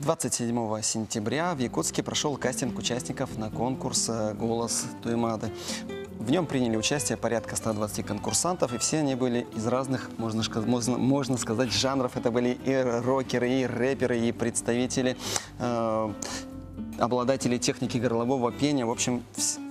27 сентября в Якутске прошел кастинг участников на конкурс э, «Голос Туймады». В нем приняли участие порядка 120 конкурсантов, и все они были из разных, можно, можно, можно сказать, жанров. Это были и рокеры, и рэперы, и представители, э, обладатели техники горлового пения. В общем,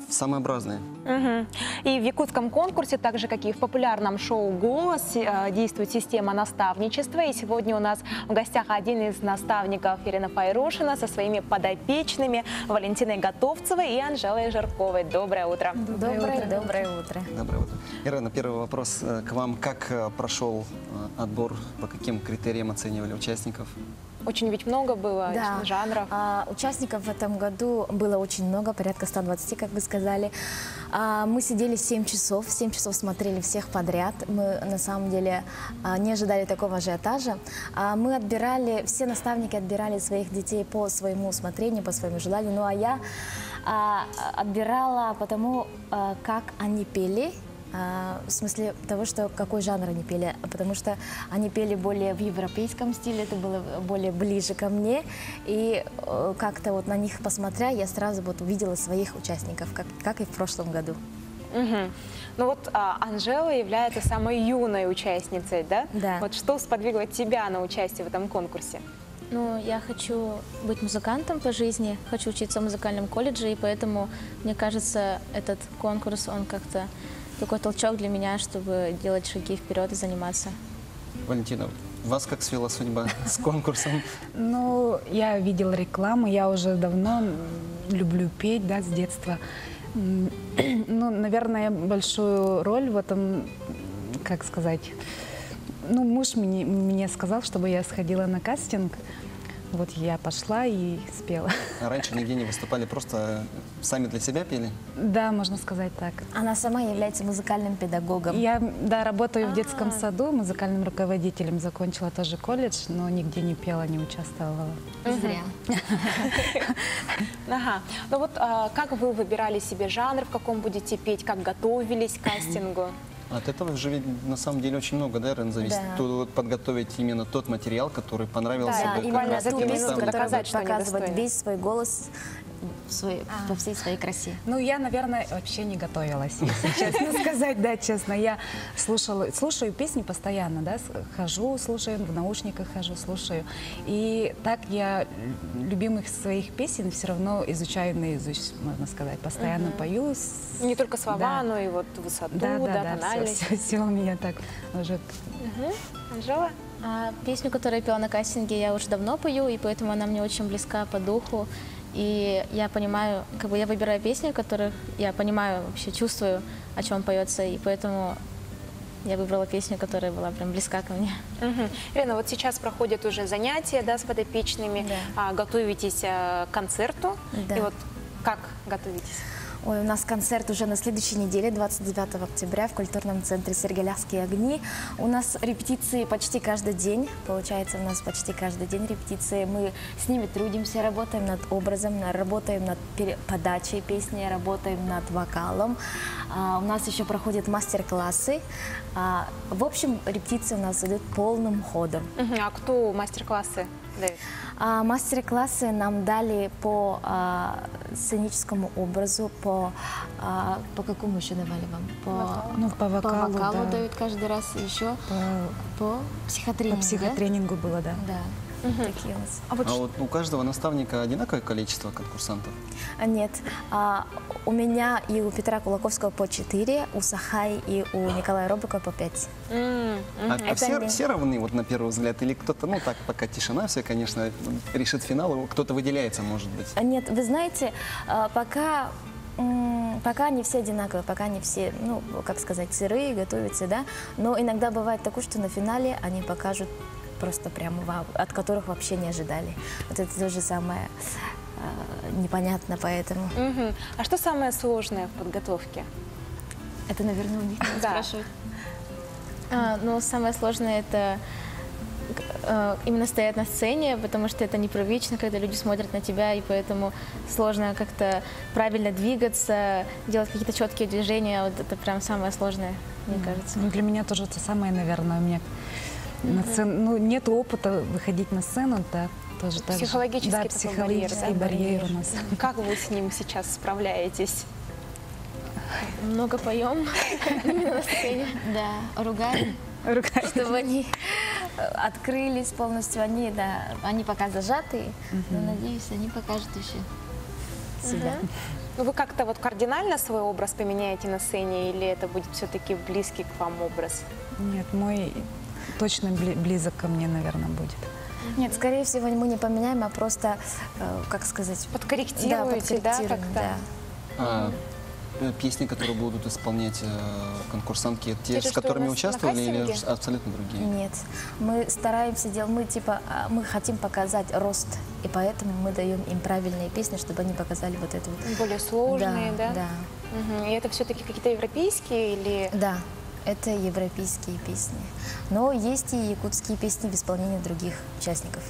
самообразные. Мгм. И в якутском конкурсе, так же как и в популярном шоу «Голос», э, действует система наставничества. И сегодня у нас в гостях один из наставников Ирина Пайрушина со своими подопечными Валентиной Готовцевой и Анжелой Жирковой. Доброе утро. Доброе, доброе утро. Доброе утро. Ирина, первый вопрос э, к вам. Как э, прошел отбор, по каким критериям оценивали участников? Очень ведь много было Да. жанров. А, участников в этом году было очень много, порядка 120, как вы сказали. А, мы сидели 7 часов, 7 часов смотрели всех подряд. Мы на самом деле а, не ожидали такого ажиотажа. А, мы отбирали, все наставники отбирали своих детей по своему усмотрению, по своему желанию. Ну а я а, отбирала потому, а, как они пели, в смысле того, что какой жанр они пели, а потому что они пели более в европейском стиле, это было более ближе ко мне, и э, как-то вот на них посмотря, я сразу вот увидела своих участников, как, как и в прошлом году. Мгм. Ну вот а, Анжела является самой юной участницей, да? Да. Вот что сподвигло тебя на участие в этом конкурсе? Ну, я хочу быть музыкантом по жизни, хочу учиться в музыкальном колледже, и поэтому, мне кажется, этот конкурс, он как-то такой толчок для меня, чтобы делать шаги вперед и заниматься. Валентина, вас как свела судьба с конкурсом? Ну, я видела рекламу, я уже давно люблю петь, да, с детства. Ну, наверное, большую роль в этом, как сказать, ну, муж мне, мне сказал, чтобы я сходила на кастинг. Вот я пошла и спела. А раньше нигде не выступали, просто сами для себя пели? Да, можно сказать так. Она сама является музыкальным педагогом. Я, да, работаю в детском саду, музыкальным руководителем, закончила тоже колледж, но нигде не пела, не участвовала. Зря. Ага. Ну вот а, как вы выбирали себе жанр, в каком будете петь, как готовились к кастингу? От этого же ведь на самом деле очень много, да, Рен, зависит. Да. Тут вот подготовить именно тот материал, который понравился Да, бы как именно раз за таки ту минуту доказать, будет что достойны. весь свой голос в свой- по всей своей красе. Ну, я, наверное, вообще не готовилась, если честно сказать, да, честно. Я слушала, слушаю песни постоянно, да, хожу, слушаю, в наушниках хожу, слушаю. И так я любимых своих песен все равно изучаю наизусть, можно сказать. Постоянно пою. с- Не только слова, Да. но и вот высоту, Да, да, да, да, тональность. все, все, у меня так уже Мгм. Анжела? А песню, которую я пела на кастинге, я уже давно пою, и поэтому она мне очень близка по духу. И я понимаю, как бы я выбираю песни, в которых я понимаю, вообще чувствую, о чем поется, и поэтому я выбрала песню, которая была прям близка ко мне. Мгм. Ирина, вот сейчас проходят уже занятия да, с подопечными, Да. а, готовитесь а, к концерту. Да. И вот как готовитесь? Ой, у нас концерт уже на следующей неделе, 29 октября, в культурном центре «Сергеляские огни». У нас репетиции почти каждый день. Получается, у нас почти каждый день репетиции. Мы с ними трудимся, работаем над образом, работаем над подачей песни, работаем над вокалом. А, у нас еще проходят мастер-классы. А, в общем, репетиции у нас идут полным ходом. А кто мастер-классы А, Мастер-классы нам дали по а, сценическому образу, по, а, по какому еще давали вам? По, Ну, по вокалу, да. дают каждый раз еще, по, по по психотренингу, психотренингу было, да. Да, такие у нас. А вот А вот у каждого наставника одинаковое количество конкурсантов? А, нет, а, у меня и у Петра Кулаковского по 4, у Сахай и у Николая Робика по 5. М, м. А, а все, все равны, вот на первый взгляд? Или кто-то, ну так, пока тишина, все, конечно, решит финал, кто-то выделяется, может быть? А, Нет, вы знаете, а, пока, пока они все одинаковые, пока они все, ну, как сказать, сырые, готовятся, да, но иногда бывает такое, что на финале они покажут просто прямо вау, от которых вообще не ожидали. Вот это то же самое а, непонятно, поэтому Мгм. А что самое сложное в подготовке? это, наверное, у них Да. спрашивать. А, ну, самое сложное это э, именно стоять на сцене, потому что это непривычно, когда люди смотрят на тебя, и поэтому сложно как-то правильно двигаться, делать какие-то четкие движения. Вот это прям самое сложное, мне кажется. Ну, для меня тоже это самое, наверное, у меня на сцену, ну, нет опыта выходить на сцену, да, тоже так. Психологический да, такой психологический барьер, да? барьер у нас. Как вы с ним сейчас справляетесь? Много поем на сцене. Да, ругаем, чтобы они э, открылись полностью. Они, да, они пока зажатые, но, надеюсь, они покажут еще себя. Ну, Вы как-то вот кардинально свой образ поменяете на сцене или это будет все-таки близкий к вам образ? Нет, мой точно бли- близок ко мне, наверное, будет. Нет, скорее всего, мы не поменяем, а просто, э, как сказать, Подкорректируете, да, подкорректируем, как-то? да. А, э, песни, которые будут исполнять э, конкурсантки, те, Те же, с которыми участвовали, или абсолютно другие? Нет, мы стараемся делать, мы типа, а, мы хотим показать рост, и поэтому мы даем им правильные песни, чтобы они показали вот это вот. Более сложные, да? Да, Мгм. И это все-таки какие-то европейские или... да, это европейские песни. Но есть и якутские песни в исполнении других участников.